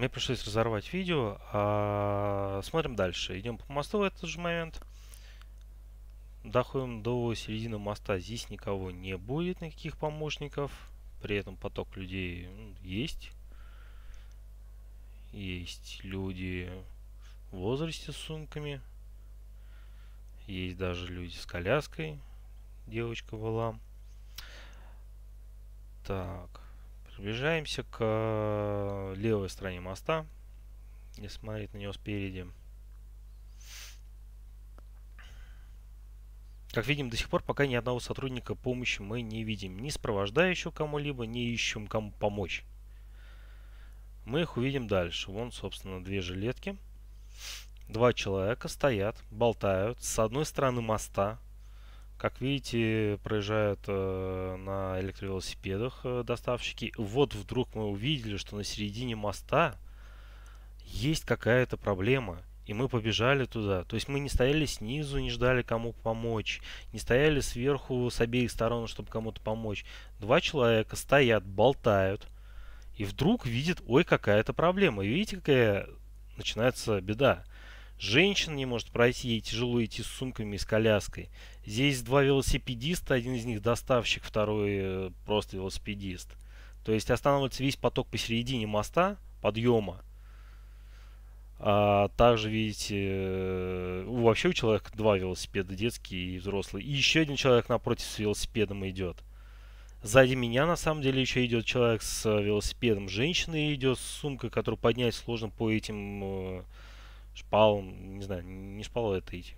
Мне пришлось разорвать видео. А смотрим дальше. Идем по мосту в этот же момент. Доходим до середины моста. Здесь никого не будет, никаких помощников. При этом поток людей ну, есть. Есть люди в возрасте с сумками. Есть даже люди с коляской. Девочка была. Так. Приближаемся к э, левой стороне моста. Не смотреть на него спереди. Как видим, до сих пор пока ни одного сотрудника помощи мы не видим. Ни сопровождающего кому-либо, ни ищем кому помочь. Мы их увидим дальше. Вон, собственно, две жилетки. Два человека стоят, болтают с одной стороны моста. Как видите, проезжают э, на электровелосипедах э, доставщики. Вот вдруг мы увидели, что на середине моста есть какая-то проблема. И мы побежали туда. То есть мы не стояли снизу, не ждали кому помочь. Не стояли сверху с обеих сторон, чтобы кому-то помочь. Два человека стоят, болтают. И вдруг видят, ой, какая-то проблема. И видите, какая начинается беда. Женщина не может пройти, ей тяжело идти с сумками и с коляской. Здесь два велосипедиста, один из них доставщик, второй э, просто велосипедист. То есть останавливается весь поток посередине моста, подъема. А также, видите, э, вообще у человека два велосипеда, детский и взрослый. И еще один человек напротив с велосипедом идет. Сзади меня, на самом деле, еще идет человек с э, велосипедом. Женщина идет с сумкой, которую поднять сложно по этим шпалам. Не знаю, не шпалы, это эти